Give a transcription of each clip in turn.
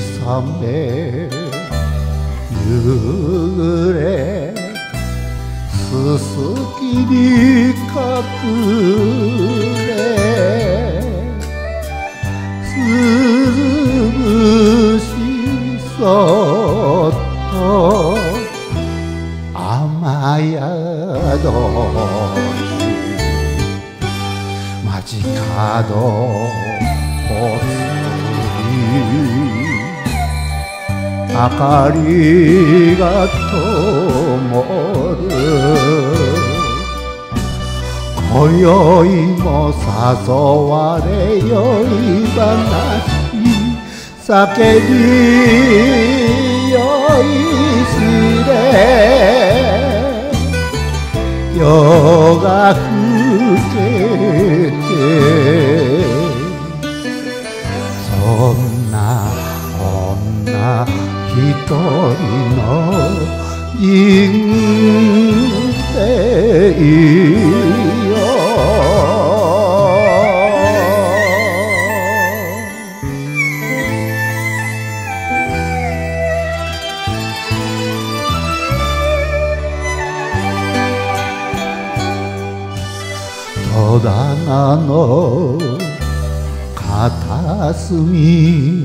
さめ揺れすすきに隠れ涼しそっと雨宿り街角明かりが灯る今宵も誘われ酔い話酒に酔いしれ。夜が更けて生よ。戸棚の片隅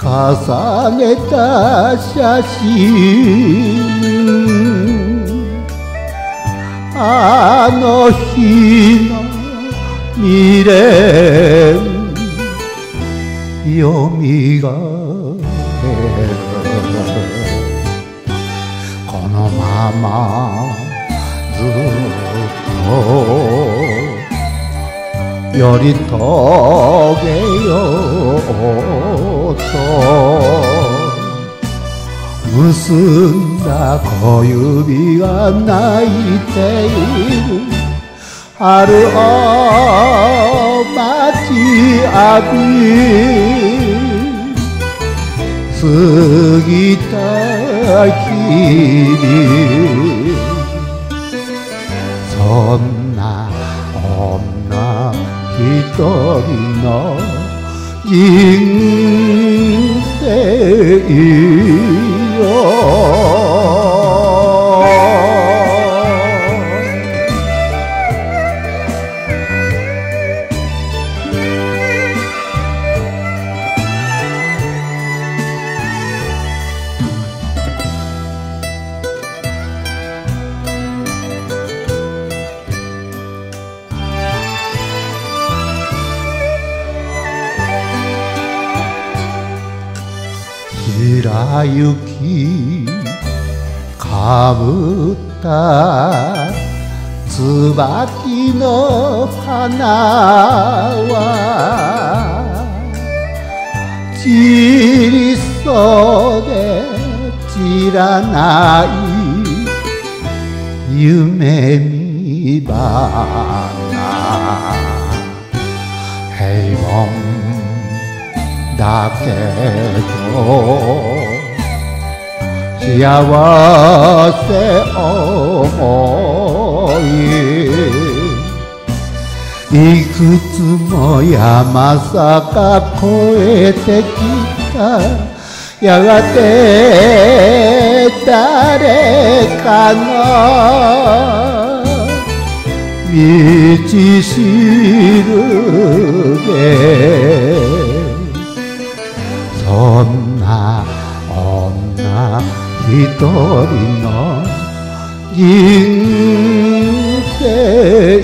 重ねた写真。あの日の未練よみがえるこのままずっとより遂げようと結んだ小指が泣いている春を待ちあび過ぎた日々そんな女一人の人雪かぶった椿の花は散りそうで散らない夢見花。平凡だけど幸せ思い。いくつも山坂越えてきた。やがて誰かの。道しるべ。そんな女。一人の人生